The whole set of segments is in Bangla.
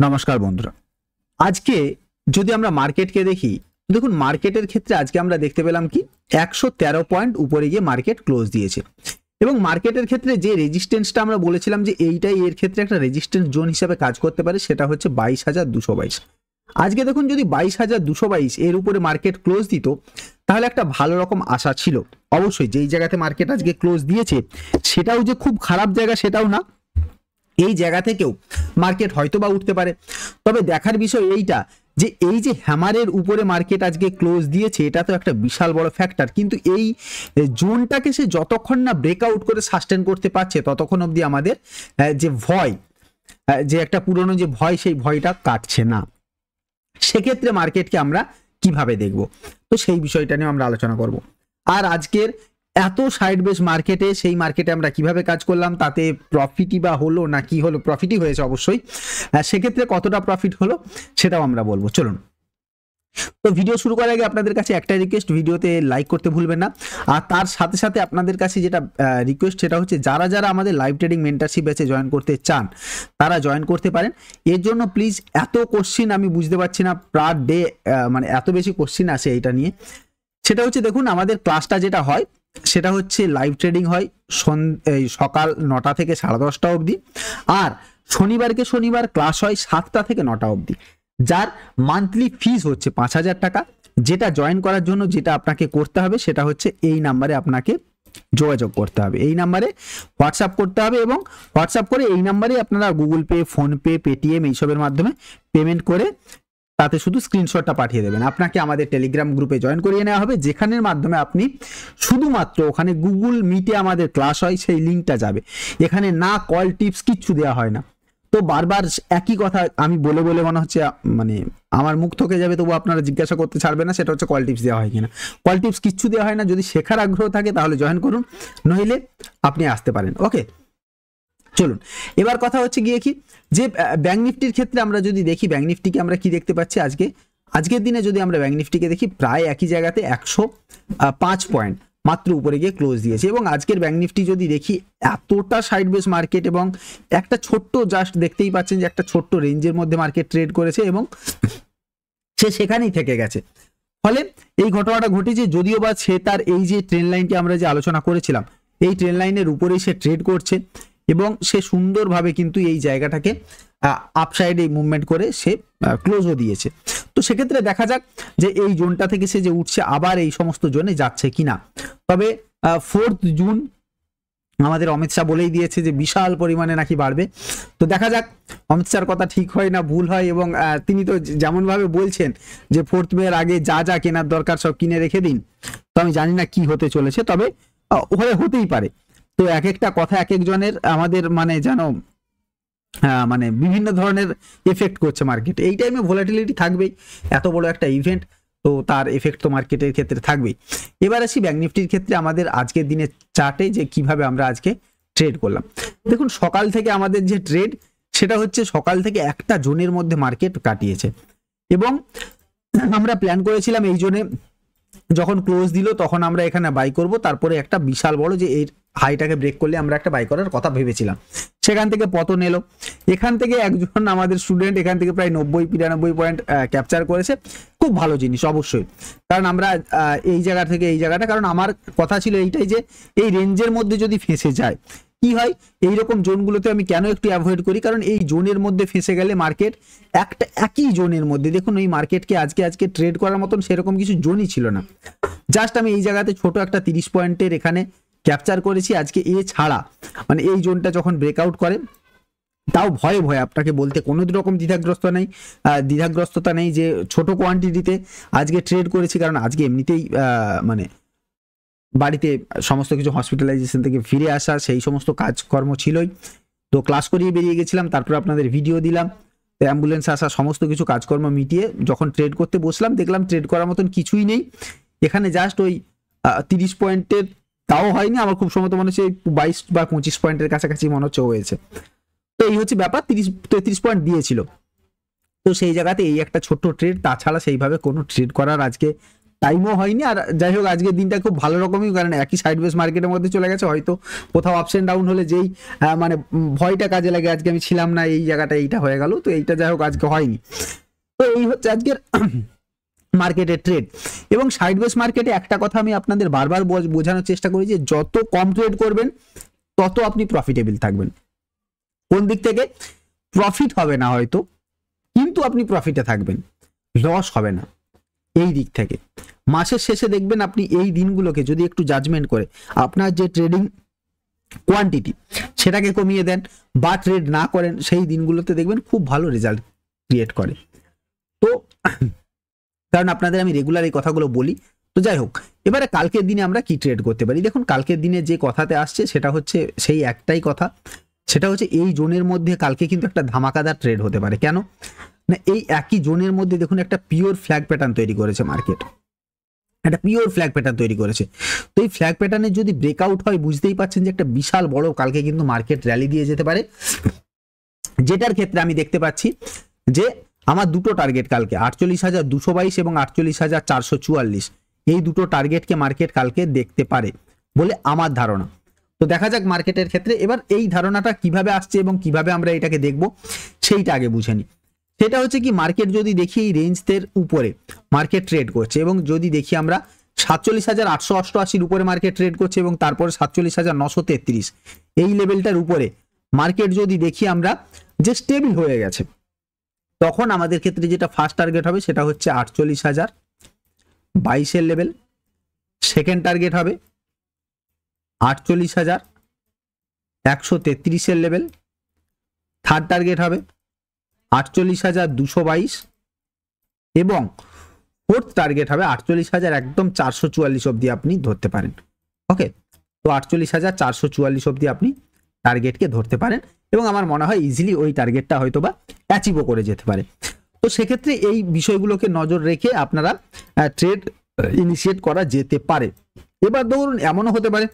নমস্কার বন্ধুরা। আজকে যদি আমরা মার্কেটকে দেখি, দেখুন মার্কেটের ক্ষেত্রে আজকে আমরা দেখতে পেলাম কি? একশো তেরো পয়েন্ট উপরে গিয়ে মার্কেট ক্লোজ দিয়েছে। এবং মার্কেটের ক্ষেত্রে যে রেজিস্ট্যান্সটা আমরা বলেছিলাম যে এইটাই এর ক্ষেত্রে একটা রেজিস্ট্যান্স জোন হিসাবে কাজ করতে পারে, সেটা হচ্ছে বাইশ হাজার দুশো বাইশ। আজকে দেখুন যদি বাইশ হাজার দুশো বাইশ এর উপরে মার্কেট ক্লোজ দিত, তাহলে একটা ভালো রকম আশা ছিল। অবশ্যই যেই জায়গাতে মার্কেট আজকে ক্লোজ দিয়েছে, সেটাও যে খুব খারাপ জায়গা সেটাও না। এই জায়গা থেকেও মার্কেট হয়তো বা উঠতে পারে। তবে দেখার বিষয় এইটা যে এই যে হ্যামারের উপরে মার্কেট আজকে ক্লোজ দিয়েছে, এটা তো একটা বিশাল বড় ফ্যাক্টর কিন্তু এই জোনটাকে সে যতক্ষণ না ব্রেকআউট করে সাস্টেন করতে পারছে, ততক্ষণ অবধি আমাদের যে ভয় যে একটা পুরনো যে ভয়, সেই ভয়টা কাটছে না। সেক্ষেত্রে মার্কেটকে আমরা কীভাবে দেখব? তো সেই বিষয়টা নিয়ে আমরা আলোচনা করব। আর আজকের এত সাইড বেস মার্কেটে সেই মার্কেটে আমরা কীভাবে কাজ করলাম, তাতে প্রফিটই বা হলো না কি হলো প্রফিটই হয়েছে অবশ্যই। সেক্ষেত্রে কতটা প্রফিট হলো, সেটাও আমরা বলব। চলুন। তো ভিডিও শুরু করার আগে আপনাদের কাছে একটা রিকোয়েস্ট ভিডিওতে লাইক করতে ভুলবেন না। আর তার সাথে সাথে আপনাদের কাছে যেটা রিকোয়েস্ট সেটা হচ্ছে যারা যারা আমাদের লাইভ ট্রেডিং মেন্টারশিপ ব্যাচে জয়েন করতে চান, তারা জয়েন করতে পারেন। এর জন্য প্লিজ এত কোশ্চিন আমি বুঝতে পারছি না পার ডে মানে এত বেশি কোশ্চিন আসে এইটা নিয়ে। সেটা হচ্ছে দেখুন, আমাদের ক্লাসটা যেটা হয় সেটা হচ্ছে লাইভ ট্রেডিং হয় এই সকাল নটা থেকে সাড়ে দশটা অবধি। আর শনিবারকে শনিবার ক্লাস হয় সাতটা থেকে নটা অবধি, যার মান্থলি ফিস হচ্ছে পাঁচ হাজার টাকা। যেটা জয়েন করার জন্য যেটা আপনাকে করতে হবে সেটা হচ্ছে এই নাম্বারে আপনাকে যোগাযোগ করতে হবে। এই নাম্বারে হোয়াটসঅ্যাপ করতে হবে এবং হোয়াটসঅ্যাপ করে এই নাম্বারে আপনারা গুগল পে ফোনপে পেটিএম এইসবের মাধ্যমে পেমেন্ট করে তাতে শুধু স্ক্রিনশটটা পাঠিয়ে দেবেন। আপনাকে আমাদের টেলিগ্রাম গ্রুপে জয়েন করিয়ে নেওয়া হবে, যেখানের মাধ্যমে আপনি শুধুমাত্র ওখানে গুগল মিটে আমাদের ক্লাস হয়, সেই লিঙ্কটা যাবে। এখানে না কল টিপস কিচ্ছু দেওয়া হয় না। তো বারবার একই কথা আমি বলে বলে মনে হচ্ছে মানে আমার মুখ থেকে যাবে, তবু আপনারা জিজ্ঞাসা করতে ছাড়বে না, সেটা হচ্ছে কল টিপস দেওয়া হয় কিনা। কল টিপস কিচ্ছু দেওয়া হয় না, যদি শেখার আগ্রহ থাকে তাহলে জয়েন করুন, নইলে আপনি আসতে পারেন। ওকে চলুন, এবার কথা হচ্ছে গিয়ে কি, যে ব্যাঙ্ক নিফটির ক্ষেত্রে আমরা যদি দেখি ব্যাঙ্ক নিফটিকে আমরা কি দেখতে পাচ্ছি আজকে? আজকের দিনে যদি আমরা ব্যাঙ্ক নিফটিকে দেখি, প্রায় একই জায়গাতে একশো পাঁচ পয়েন্ট মাত্র উপরে গিয়ে ক্লোজ দিয়েছে এবং আজকের ব্যাঙ্ক নিফটি যদি দেখি, এতটা সাইড বেস মার্কেট এবং একটা ছোট্ট জাস্ট দেখতেই পাচ্ছেন যে একটা ছোট্ট রেঞ্জের মধ্যে মার্কেট ট্রেড করেছে এবং সে সেখানেই থেকে গেছে। ফলে এই ঘটনাটা ঘটেছে যদিও বা সে তার এই যে ট্রেন লাইনটি আমরা যে আলোচনা করেছিলাম, এই ট্রেন লাইনের উপরেই সে ট্রেড করছে। এবং সে সুন্দরভাবে কিন্তু এই জায়গাটাকে আপসাইডে মুভমেন্ট করে সে ক্লোজও দিয়েছে। তো সেক্ষেত্রে দেখা যাক যে এই জোনটা থেকে সে যে উঠছে আবার এই সমস্ত জোনে যাচ্ছে কিনা। তবে ফোর্থ জুন আমাদের অমিত শাহ বলেই দিয়েছে যে বিশাল পরিমাণে নাকি বাড়বে। তো দেখা যাক, অমিত শাহর কথা ঠিক হয় না ভুল হয় এবং তিনি তো যেমনভাবে বলছেন যে ফোর্থ মে এর আগে যা যা কেনার দরকার সব কিনে রেখে দিন। তো আমি জানি না কি হতে চলেছে, তবে হয়ে হতেই পারে। তো এক একটা কথা এক একজনের আমাদের মানে আহ, মানে বিভিন্ন ধরনের এফেক্ট করছে মার্কেটে এই টাইমে ভোলাটিলিটি থাকবেই এত বড় একটা ইভেন্ট তো তার এফেক্ট তো মার্কেটের ক্ষেত্রে থাকবেই। এবার আসি ব্যাঙ্ক নিফটির ক্ষেত্রে আমাদের আজকের দিনের চার্টে যে কীভাবে আমরা আজকে ট্রেড করলাম। দেখুন সকাল থেকে আমাদের যে ট্রেড সেটা হচ্ছে সকাল থেকে একটা জোনের মধ্যে মার্কেট কাটিয়েছে। এবং আমরা প্ল্যান করেছিলাম এই জোনে যখন ক্লোজ দিল তখন আমরা এখানে বাই করব। তারপরে একটা বিশাল বড় যে এর হাইটাকে ব্রেক করলে আমরা একটা বাই করার কথা ভেবেছিলাম। সেখান থেকে পতন এলো। এখান থেকে একজন আমাদের স্টুডেন্ট এখান থেকে প্রায় নব্বই, বিরানব্বই পয়েন্ট ক্যাপচার করেছে। খুব ভালো জিনিস, অবশ্যই। কারণ আমরা এই জায়গা থেকে এই জায়গাটা, কারণ আমার কথা ছিল এইটাই যে, এই রেঞ্জের মধ্যে যদি ফেঁসে যায়, কি হয়? এই রকম জোনগুলোতে আমি কেন একটু অ্যাভয়েড করি? কারণ এই জোনের মধ্যে ফেঁসে গেলে মার্কেট একটা, একই জোনের মধ্যে, দেখুন এই মার্কেটকে আজকে আজকে ট্রেড করার মতন সেরকম কিছু জোনই ছিল না। জাস্ট আমি এই জায়গাতে ছোট একটা তিরিশ পয়েন্টের এখানে ক্যাপচার করেছি আজকে এ ছাড়া। মানে এই জোনটা যখন ব্রেকআউট করে, তাও ভয়ে ভয়ে আপনাকে বলতে কোনো রকম দ্বিধাগ্রস্ত নেই। দ্বিধাগ্রস্ততা নেই যে ছোট কোয়ান্টিটিতে আজকে ট্রেড করেছি, কারণ আজকে এমনিতেই মানে বাড়িতে সমস্ত কিছু হসপিটালাইজেশন থেকে ফিরে আসা সেই সমস্ত কাজকর্ম ছিলই। তো ক্লাস করিয়ে বেরিয়ে গেছিলাম, তারপর আপনাদের ভিডিও দিলাম অ্যাম্বুলেন্স আসা সমস্ত কিছু কাজকর্ম মিটিয়ে যখন ট্রেড করতে বসলাম, দেখলাম ট্রেড করার মতন কিছুই নেই। এখানে জাস্ট ওই তিরিশ পয়েন্টের তাও হয়নি, আমার খুব সম্ভবত মনে হচ্ছে বাইশ বা পঁচিশ পয়েন্টের কাছাকাছি মনে হচ্ছে হয়েছে। তো এই হচ্ছে ব্যাপার, তিরিশ, তেত্রিশ পয়েন্ট দিয়েছিল। তো সেই জায়গাতে এই একটা ছোট্ট ট্রেড তাছাড়া সেইভাবে কোনো ট্রেড করার আজকে টাইমও হয়নি। আর যাই হোক, আজকের দিনটা খুব ভালো রকমই, কারণ একই সাইড বেস মার্কেটের মধ্যে চলে গেছে, হয়তো কোথাও আপস অ্যান্ড ডাউন হলে যেই মানে ভয়টা কাজে লাগে, আজকে আমি ছিলাম না, এই জায়গাটা এইটা হয়ে গেল। তো এইটা যাই হোক, আজকে হয়নি। তো এই হচ্ছে আজকের মার্কেটের ট্রেড এবং সাইড বেস মার্কেটে একটা কথা আমি আপনাদের বারবার বোঝ- বোঝানোর চেষ্টা করি যে যত কম ট্রেড করবেন, তত আপনি প্রফিটেবল থাকবেন। কোন দিক থেকে? প্রফিট হবে না হয়তো, কিন্তু আপনি প্রফিটে থাকবেন। লস হবে না। এই দিক থেকে। মাসের শেষে দেখবেন আপনি এই দিনগুলোকে যদি একটু জাজমেন্ট করে, আপনার যে ট্রেডিং কোয়ান্টিটি সেটাকে কমিয়ে দেন বা ট্রেড না করেন, সেই দিনগুলোতে দেখবেন খুব ভালো রেজাল্ট ক্রিয়েট করে। তো কারণ আপনাদের আমি রেগুলার এই কথাগুলো বলি। তো যাই হোক, এবারে কালকের দিনে আমরা কি ট্রেড করতে পারি? দেখুন, কালকের দিনে যে কথাতে আসছে সেটা হচ্ছে সেই একটাই কথা। সেটা হচ্ছে এই জোনের মধ্যে কালকে কিন্তু একটা ধামাকাদার ট্রেড হতে পারে। কেন? না, এই একই জোনের মধ্যে দেখুন একটা পিওর ফ্ল্যাগ প্যাটার্ন তৈরি করেছে মার্কেট একটা পিওর ফ্ল্যাগ প্যাটার্ন তৈরি করেছে। তো এই ফ্ল্যাগ প্যাটার্নের যদি ব্রেকআউট হয়, বুঝতেই পারছেন যে একটা বিশাল বড় কালকে কিন্তু মার্কেট র্যালি দিয়ে যেতে পারে। যেটার ক্ষেত্রে আমি দেখতে পাচ্ছি যে আমার দুটো টার্গেট কালকে, আটচল্লিশ হাজার দুশো বাইশ এবং আটচল্লিশ হাজার চারশো চুয়াল্লিশ। এই দুটো টার্গেটকে মার্কেট কালকে দেখতে পারে বলে আমার ধারণা। তো দেখা যাক মার্কেটের ক্ষেত্রে এবার এই ধারণাটা কীভাবে আসছে এবং কীভাবে আমরা এটাকে দেখব, সেইটা আগে বুঝে নিই। সেটা হচ্ছে কি মার্কেট যদি দেখি এই রেঞ্জদের উপরে মার্কেট ট্রেড করছে এবং যদি দেখি আমরা সাতচল্লিশ হাজার আটশো অষ্টআশির উপরে মার্কেট ট্রেড করছে এবং তারপরে সাতচল্লিশ হাজার নশো তেত্রিশ, এই লেভেলটার উপরে মার্কেট যদি দেখি আমরা যে স্টেবল হয়ে গেছে তখন আমাদের ক্ষেত্রে যেটা ফার্স্ট টার্গেট হবে সেটা হচ্ছে আটচল্লিশ হাজার বাইশের লেভেল সেকেন্ড টার্গেট হবে আটচল্লিশ হাজার একশো তেত্রিশের লেভেল থার্ড টার্গেট হবে আটচল্লিশ হাজার দুশো বাইশ। এবং ফোর্থ টার্গেট হবে আটচল্লিশ হাজার একদম চারশো চুয়াল্লিশ অবধি আপনি ধরতে পারেন। ওকে তো আটচল্লিশ হাজার চারশো চুয়াল্লিশ অবধি আপনি টার্গেটকে ধরতে পারেন এবং আমার মনে হয় ইজিলি ওই টার্গেটটা হয়তো বা অ্যাচিভও করে যেতে পারে। তো সেক্ষেত্রে এই বিষয়গুলোকে নজর রেখে আপনারা ট্রেড ইনিশিয়েট করা যেতে পারে। এবার ধরুন এমনও হতে পারে,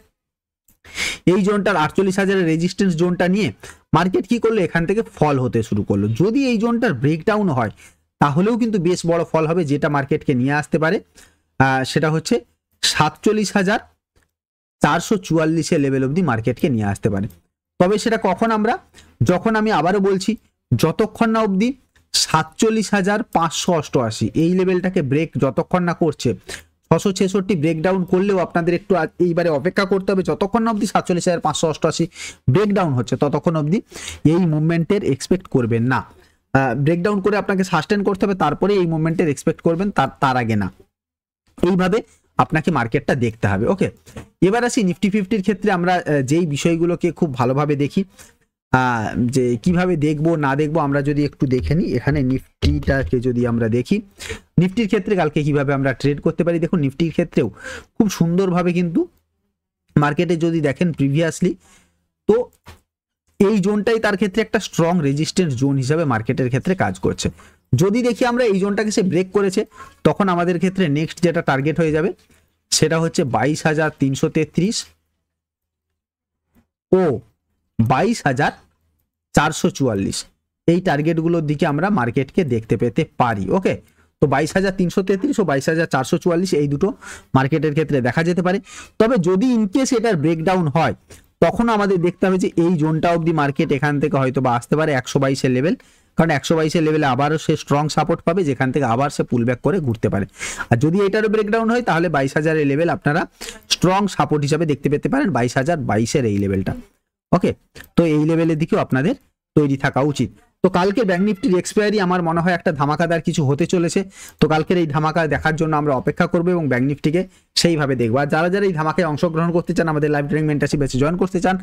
এই জোনটার আটচল্লিশ হাজারের রেজিস্ট্যান্স জোনটা নিয়ে মার্কেট কি করল? এখান থেকে ফল হতে শুরু করল। যদি এই জোনটার ব্রেকডাউন হয়, তাহলেও কিন্তু বেশ বড় ফল হবে যেটা মার্কেটকে নিয়ে আসতে পারে। সেটা হচ্ছে সাতচল্লিশ হাজার চারশো চুয়াল্লিশের লেভেল অবধি মার্কেটকে নিয়ে আসতে পারে। তবে সেটা কখন আমরা? যখন আমি আবারও বলছি, যতক্ষণ না অবধি সাতচল্লিশ হাজার পাঁচশো অষ্টআশি, এই লেভেলটাকে ব্রেক যতক্ষণ না করছে, ছশো ছেষট্টি ব্রেকডাউন করলেও আপনাদের একটু এইবারে অপেক্ষা করতে হবে, যতক্ষণ না অবধি সাতচল্লিশ হাজার পাঁচশো অষ্টআশি ব্রেকডাউন হচ্ছে, ততক্ষণ অবধি এই মুভমেন্টের এক্সপেক্ট করবেন না। ব্রেকডাউন করে আপনাকে সাস্টেন করতে হবে, তারপরে এই মুভমেন্টের এক্সপেক্ট করবেন, তার তার আগে না। এইভাবে আপনাকে মার্কেটটা দেখতে হবে ওকে এবার আসি নিফটি ফিফটির ক্ষেত্রে আমরা যেই বিষয়গুলোকে খুব ভালোভাবে দেখি যে কীভাবে দেখব, না দেখব, আমরা যদি একটু দেখে নিই, এখানে নিফটিটাকে যদি আমরা দেখি নিফটির ক্ষেত্রে কালকে কীভাবে আমরা ট্রেড করতে পারি? দেখুন নিফটির ক্ষেত্রেও খুব সুন্দরভাবে কিন্তু মার্কেটে যদি দেখেন প্রিভিয়াসলি তো এই জোনটাই তার ক্ষেত্রে একটা স্ট্রং রেজিস্ট্যান্স জোন হিসাবে মার্কেটের ক্ষেত্রে কাজ করছে। যদি দেখি আমরা এই জোনটাকে সে ব্রেক করেছে, তখন আমাদের ক্ষেত্রে নেক্সট যেটা টার্গেট হয়ে যাবে, সেটা হচ্ছে বাইশ হাজার তিনশো তেত্রিশ। ও, বাইশ হাজার চারশো চুয়াল্লিশ। এই টার্গেটগুলোর দিকে আমরা মার্কেটকে দেখতে পেতে পারি ওকে তো বাইশ হাজার তিনশো তেত্রিশ ও বাইশ হাজার চারশো চুয়াল্লিশ এই দুটো মার্কেটের ক্ষেত্রে দেখা যেতে পারে। তবে যদি ইনকেস এটার ব্রেকডাউন হয়, তখন আমাদের দেখতে হবে যে এই জোনটা অবধি মার্কেট এখান থেকে হয়তো বা আসতে পারে একশো বাইশের লেভেল কারণ একশো বাইশের লেভেলে আবারও সে স্ট্রং সাপোর্ট পাবে, যেখান থেকে আবার সে পুল ব্যাক করে ঘুরতে পারে। আর যদি এটারও ব্রেকডাউন হয়, তাহলে বাইশ হাজারের লেভেল আপনারা স্ট্রং সাপোর্ট হিসাবে দেখতে পেতে পারেন বাইশ হাজার বাইশের এই লেভেলটা ওকে তো এই লেভেলের দিকেও আপনাদের তৈরি থাকা উচিত। তো কালকে ব্যাংক নিফটির এক্সপায়ারি আমার মনে হয় একটা ধামাকাদার কিছু হতে চলেছে। তো কালকের এই ধামাকা দেখার জন্য আমরা অপেক্ষা করব এবং ব্যাংক নিফটিকে সেইভাবে দেখব। আর যারা যারা এই ধামাকায় অংশগ্রহণ করতে চান, আমাদের লাইভ ট্রেনিং মেন্টারশিপ ব্যাচে জয়েন করতে চান,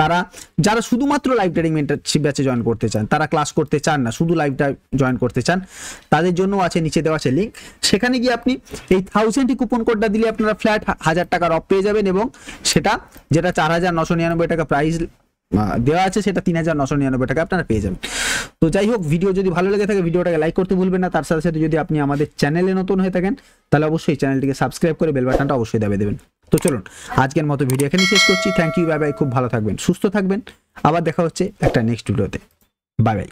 তারা, যারা শুধুমাত্র লাইভ ট্রেনিং মেন্টারশিপ ব্যাচে জয়েন করতে চান, তারা ক্লাস করতে চান না, শুধু লাইভটা জয়েন করতে চান, তাদের জন্য আছে, নিচে দেওয়া আছে লিঙ্ক সেখানে গিয়ে আপনি এই থাউজেন্ডটি কুপন কোডটা দিলে আপনারা ফ্ল্যাট হাজার টাকার অফ পেয়ে যাবেন এবং সেটা, যেটা চার হাজার নশো নিরানব্বই টাকা প্রাইস দেওয়া আছে, সেটা তিন হাজার নশো নিরানব্বই টাকা আপনারা পেয়ে যাবেন। তো যাই হোক ভিডিও যদি ভালো লেগে থাকে ভিডিওটাকে লাইক করতে ভুলবেন না। তার সাথে সাথে যদি আপনি আমাদের চ্যানেলে নতুন হয়ে থাকেন, তাহলে অবশ্যই চ্যানেলটিকে সাবস্ক্রাইব করে বেল বাটনটা অবশ্যই দাবি দেবেন। তো চলুন, আজকের মতো ভিডিও এখানে শেষ করছি। থ্যাংক ইউ বাই বাই খুব ভালো থাকবেন, সুস্থ থাকবেন। আবার দেখা হচ্ছে একটা নেক্সট ভিডিওতে বাই বাই